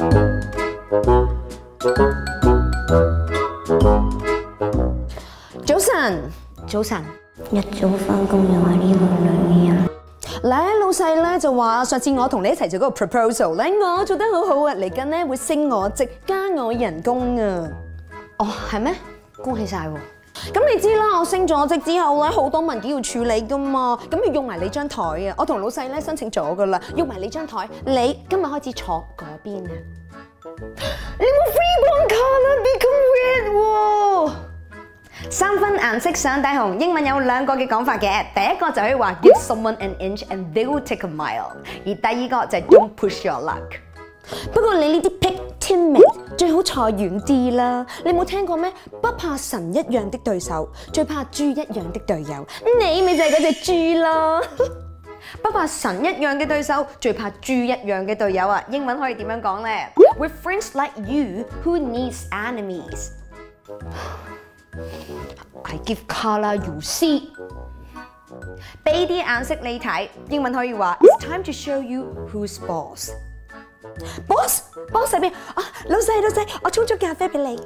早晨，早晨。一早翻工又係呢個女人，咧老細咧就話上次我同你一齊做嗰個 proposal 咧，我做得好好啊，嚟緊咧會升我職加我人工啊。哦，係咩？恭喜晒喎！咁你知啦，我升咗職之後咧，好多文件要處理噶嘛，咁要用埋你張台啊！我同老細咧申請咗噶啦，用埋你張台，你今日開始坐嗰邊啊！你冇 free one colour become red 喎！三分顏色上大紅，英文有兩個嘅講法嘅，第一個就可以話 give someone an inch and they will take a mile，而第二個就係 don't push your luck。不過你呢啲 pick timid 最好坐遠啲啦，你冇听过咩？不怕神一样的对手，最怕猪一样的队友。你咪就系嗰隻豬咯。不怕神一样嘅对手，最怕猪一样嘅队友啊！英文可以点样讲呢？With friends like you, who needs enemies？I give color you see，俾啲顏色你睇，英文可以话 It's time to show you who's boss。Boss，boss 喺邊啊？老細老細，我冲咗咖啡俾你。